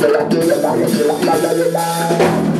la la la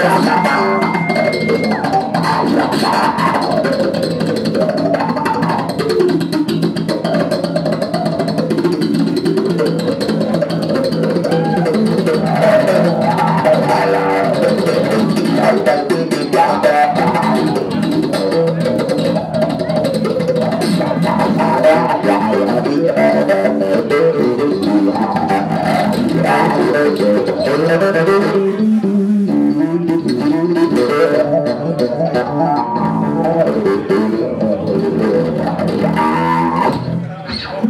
I'm not